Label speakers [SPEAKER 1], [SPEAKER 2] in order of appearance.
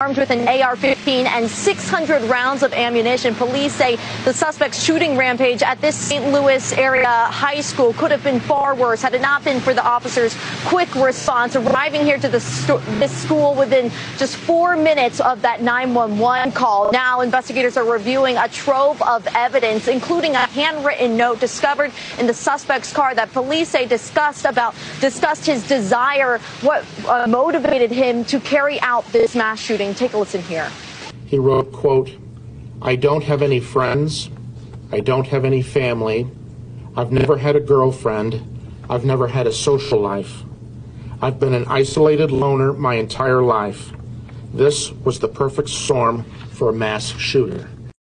[SPEAKER 1] Armed with an AR-15 and 600 rounds of ammunition, police say the suspect's shooting rampage at this St. Louis area high school could have been far worse had it not been for the officers' quick response, arriving here to the this school within just four minutes of that 911 call. Now, investigators are reviewing a trove of evidence, including a handwritten note discovered in the suspect's car that police say discussed about discussed his desire, what uh, motivated him to carry out this mass shooting. Take a listen here.
[SPEAKER 2] He wrote, quote, I don't have any friends. I don't have any family. I've never had a girlfriend. I've never had a social life. I've been an isolated loner my entire life. This was the perfect storm for a mass shooter.